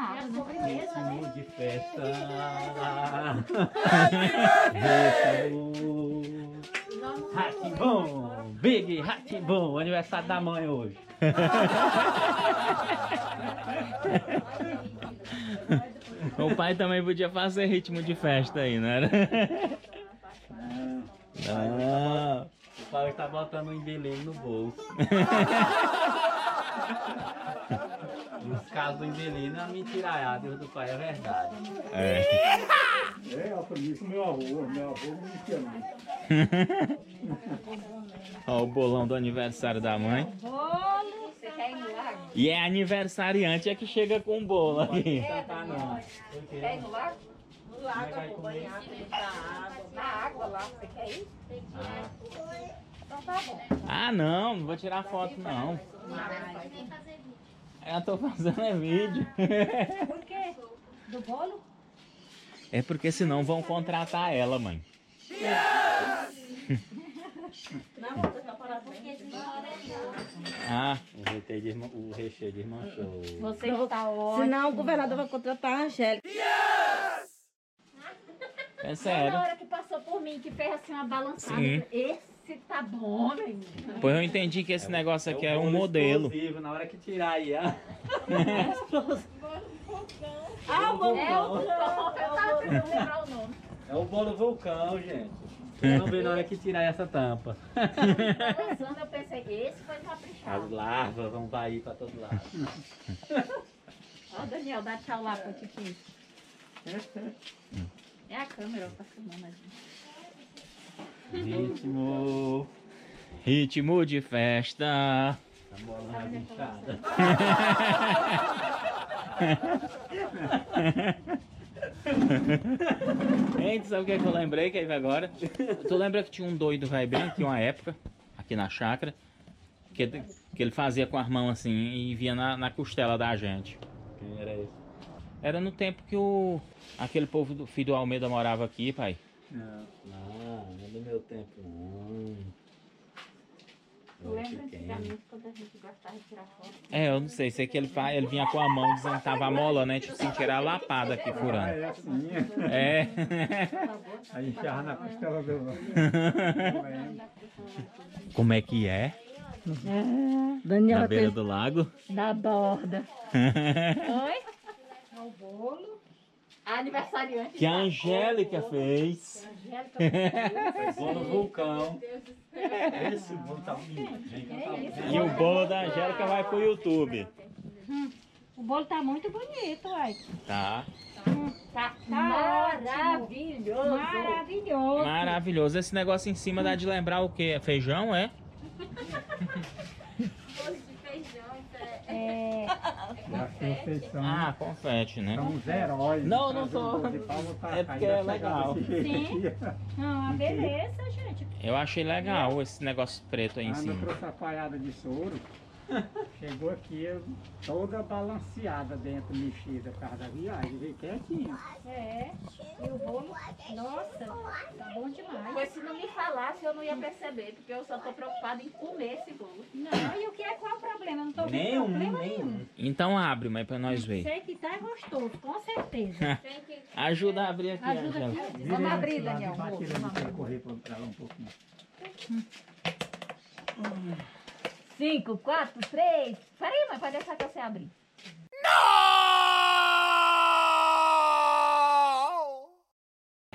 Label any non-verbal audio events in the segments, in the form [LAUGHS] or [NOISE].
nada, né? Ritmo de festa. Ratimbom, Big Ratimbom, aniversário da mãe hoje. O pai também podia fazer ritmo de festa aí, não era? Não. O pai tá botando um embelinho no bolso. [LAUGHS] E os casos do é uma mentiraiada e o do pai é verdade. É. É, eu aprendi com meu avô. Meu avô me ensinou. Ó, o bolão do aniversário da mãe. Bolo, você quer ir no lago? E é aniversariante é que chega com o bolo aqui. Tá não. Quer ir no lago? No lago, amor, banhar. Na água lá, você quer ir? Então tá bom. Ah, não, não vou tirar foto não. Eu tô fazendo é vídeo. Por quê? Do bolo? É porque senão vão contratar ela, mãe. Não, tá parado. Ah, o recheio, recheio desmanchou. Você está ótimo. Senão o governador vai contratar a Angélica. é Na sério. hora que passou por mim, que fez assim uma balançada, Sim. eu esse tá bom, menino. Pois eu entendi que esse negócio aqui É era o um modelo. explosivo, Na hora que tirar aí, ó. [LAUGHS] Ah, o bolo. É o vulcão, eu tava tentando lembrar o nome. É o bolo vulcão, gente. Vão ver na hora que tirar essa tampa. Balançando, eu pensei, esse foi As caprichado. larvas vão cair pra todo lado. Ó, Daniel, dá tchau lá pra Titi. É a câmera, ó, tá filmando a gente. Ritmo. Ritmo de festa. A bola na bichada. Hein, tu sabe o que, é que eu lembrei que aí agora? Tu lembra que tinha um doido vai bem aqui uma época, aqui na chácara, que, ele- que ele fazia com as mãos assim e via na, na costela da gente. Quem era esse? Era no tempo que o aquele povo do filho do Almeida morava aqui, pai. Não, não, não é do meu tempo, não. Tu lembra antigamente quando a gente gostava de tirar foto? É, eu não sei, sei que ele, ele vinha com a mão dizendo que tava mola, né? Tipo assim, tirar a lapada aqui Ah, furando. é assim. É. Aí enfiava na costela do. Como é que é? Na Daniela beira tem... do lago? Da borda. [LAUGHS] Oi? É o bolo. A aniversariante. Que a Angélica fez. Angélica. Bolo vulcão. Esse bolo tá bonito. Tá E o bolo da Angélica vai pro YouTube. O bolo tá muito bonito, uai. Tá. Tá, Maravilhoso. Maravilhoso. Maravilhoso. Esse negócio em cima dá de lembrar o quê? Feijão, é? [LAUGHS] É, são, Ah, confete, né? são os heróis. Não, não tô. um pra É porque é legal. desse jeito aqui. não, a beleza, gente. Eu achei legal esse negócio preto aí em Quando eu cima. trouxe a palhada de soro, chegou aqui eu, toda balanceada dentro, mexida por causa da viagem, veio quietinho. É. E o bolo, nossa, tá bom demais. Pois se não me falasse, eu não ia perceber, porque eu só tô preocupada em comer esse bolo. Não, e o que é qual é o problema? Eu não tô vendo Nenhum, problema nenhum. Então abre, mas pra nós ver. Sei que tá gostoso, com certeza. [LAUGHS] Ajuda a abrir aqui, Ajuda aqui. Vamos abrir, Daniel. Vamos, correr pra, pra lá um pouquinho. Cinco, quatro, três. Peraí, mãe, pode deixar que você abrir.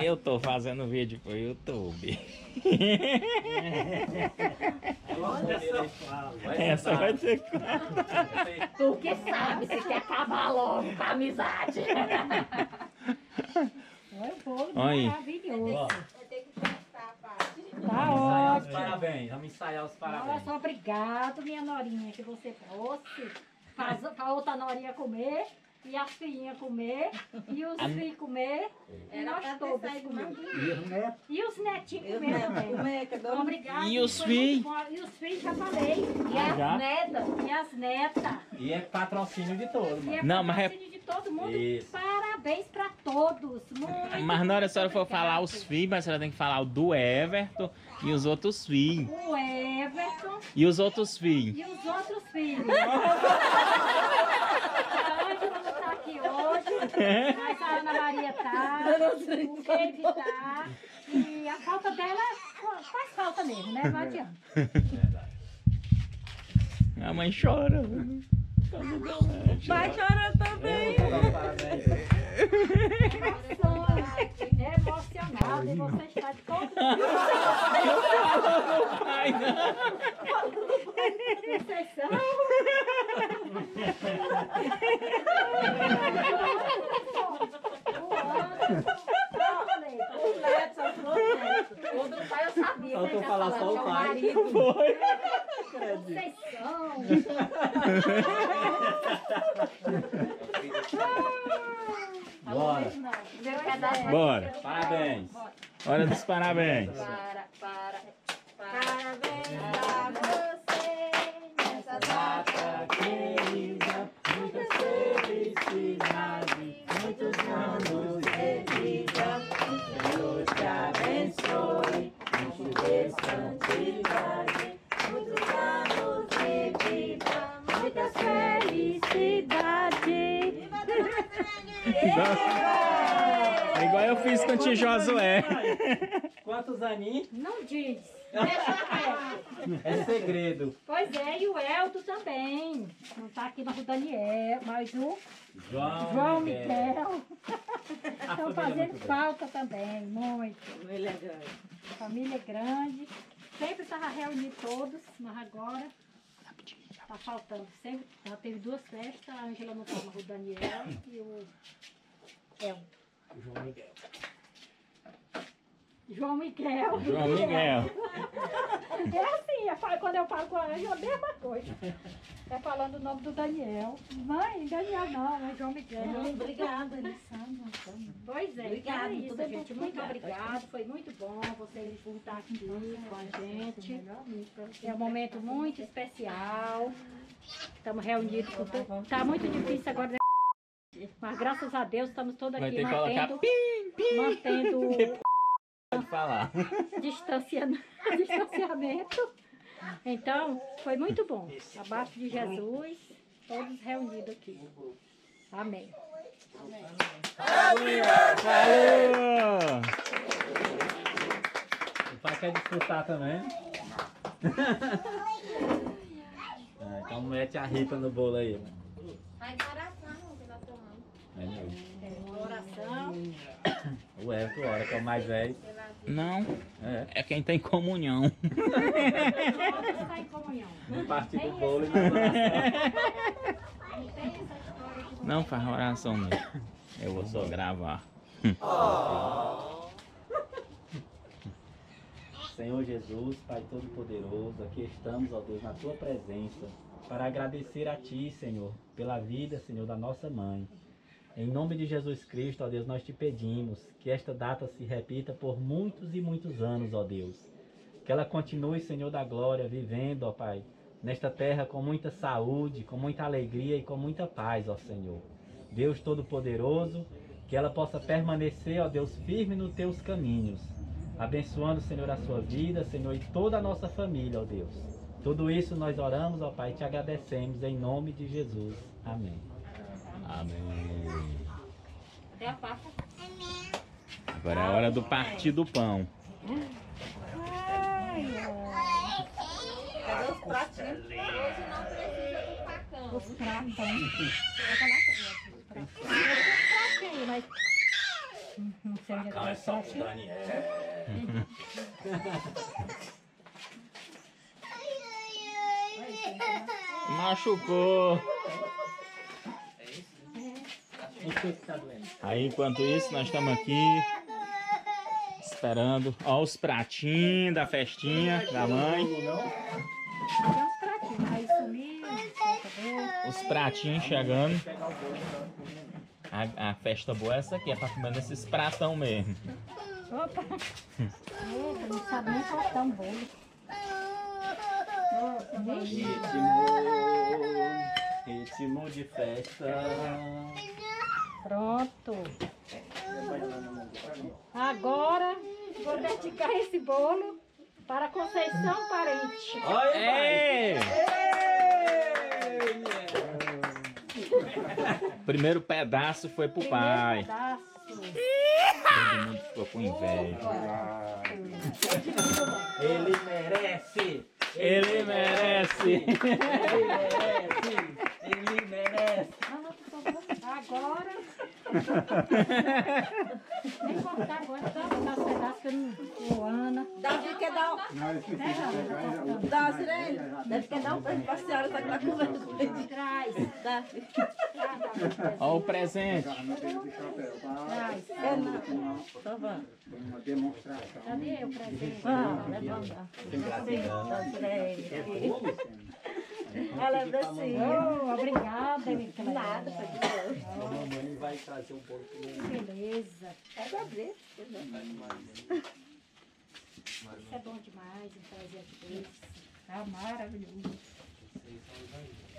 Eu tô fazendo vídeo pro YouTube. Essa vai ser quatro. Tu que sabe, você quer acabar logo com a amizade. Olha aí. maravilhoso. Tá vamos ensaiar os ótimo. parabéns. Vamos ensaiar os Olha parabéns. só, obrigado, minha norinha, que você trouxe. Faz pra outra norinha comer, e as filhinhas comer, e os filhos comer, e nós todos comer. E os E netinhos comer também. Obrigada. E os filhos? E os filhos, já falei. E as Já? netas. E as netas. E é patrocínio de todo, E mano. é Não, mas é- patrocínio de todo mundo. Isso. Parabéns pra todos. Muito Mas na hora a senhora for falar os filhos, mas a senhora tem que falar o do Everton e os outros filhos. O Everton E os outros filhos. e os outros filhos. A Ângela não tá aqui hoje. Mas a Ana Maria tá, o Kevin tá. E a falta dela faz falta mesmo, né? Não adianta. A mãe chora. Vai chorar também. É emocionado e você está de Ai, não. Vocês são. O do pai eu sabia. Faltou que ele ia falar só o que é pai. marido. Foi. Vocês são. Bora. Meu pedaço. Bora. Parabéns. Hora dos parabéns. Para, para. Parabéns pra você nessa data querida, muitas felicidades, muitos anos de vida. Deus te abençoe, enche de santidade, muitos anos de vida, muitas felicidades. É igual eu fiz com o tio Josué. Quantos aninhos? Não diz. [LAUGHS] É segredo. Pois é, e o Elton também. Não tá aqui, mas o Daniel, mas o João, João Miguel. [LAUGHS] Estão família fazendo falta também, muito. Ele é grande. Família grande. Sempre estava reunido todos, mas agora tá faltando. Sempre, já teve duas festas, a Ângela não estava, o Daniel e o Elton. João Miguel. João Miguel. João Miguel. É assim, eu falo- quando eu falo com a Ângela, a mesma coisa. É falando o nome do Daniel. Mãe, Daniel não, é João Miguel. Obrigada, Alessandra. Pois é, Obrigada, então é isso, muito gente. Muito obrigado. Foi muito bom vocês por estar aqui com a gente. É um momento muito especial. Estamos reunidos. Está muito difícil agora? Mas graças a Deus estamos todos Vai aqui ter que colocar mantendo, mantendo [LAUGHS] Pode falar. distancia- [LAUGHS] distanciamento. Então, foi muito bom. Abaixo de Jesus, todos reunidos aqui. Amém. Falou! O pai quer disputar também. [LAUGHS] Ah, então mete a ripa no bolo aí. Faz oração que nós tomamos. É mesmo. Oração. O Everton, hora que é o mais velho. Não, É. é quem tem comunhão. Todos estão em comunhão. [LAUGHS] No partir do bolo e. Não Não faz oração não. Eu vou só gravar. [LAUGHS] Senhor Jesus, Pai Todo-Poderoso, aqui estamos, ó Deus, na Tua presença, para agradecer a Ti, Senhor, pela vida, Senhor, da nossa mãe. Em nome de Jesus Cristo, ó Deus, nós te pedimos que esta data se repita por muitos e muitos anos, ó Deus. Que ela continue, Senhor da glória, vivendo, ó Pai, nesta terra com muita saúde, com muita alegria e com muita paz, ó Senhor. Deus Todo-Poderoso, que ela possa permanecer, ó Deus, firme nos teus caminhos. Abençoando, Senhor, a sua vida, Senhor, e toda a nossa família, ó Deus. Tudo isso nós oramos, ó Pai, e te agradecemos em nome de Jesus. Amém. Amém. Até a pasta. Agora é a hora do partir do pão. Cadê os pratinhos? Hoje não precisa do facão. Os pratos. Os pratos aí, mas... Não sei onde é que os pratinhos. Machucou. O? Aí enquanto isso nós estamos aqui esperando. Ó os pratinhos da festinha da mãe. Os pratinhos chegando. A, a festa boa é essa aqui, é pra comer nesses pratão mesmo. Opa! Eita, não sabe nem um bolo. Ritmo, ritmo de festa. Pronto. Agora vou dedicar esse bolo para Conceição Parente. Ei! Primeiro pedaço foi pro Primeiro pai. pedaço. Todo mundo ficou com inveja. Ele merece! Ele merece. Ele merece! Ele merece! Não, não, por favor. Agora. Nem cortar agora, os pedaços que eu não. Ô, Ana. Davi quer dar um... Dá, Sirene. Deve quer dar um presente pra senhora, tá com a conversa. Davi. Traz, Davi. Olha o presente. Traz. É não. Tá bom. Uma demonstração. Cadê o presente? Ah, levanta. Dá, Sirene. Ela é assim. Oh, obrigada, Micaela. Nada, foi de Deus. A mamãe vai trazer um pouco Que beleza. É pra abrir. Isso é bom demais, um presente desse. Tá maravilhoso. Vocês são os.